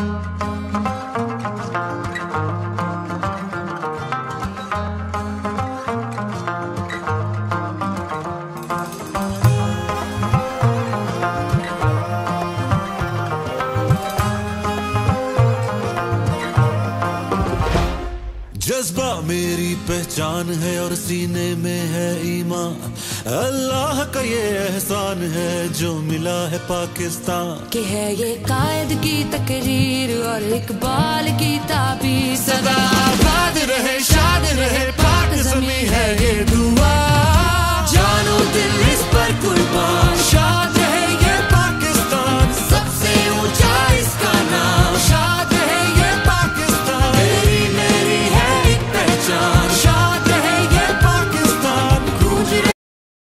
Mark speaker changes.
Speaker 1: Música जज्बा मेरी पहचान है और सीने में है ईमान। अल्लाह का ये एहसान है जो मिला है पाकिस्तान।
Speaker 2: के है ये कायद की तकरीर और इकबाल की ताबीर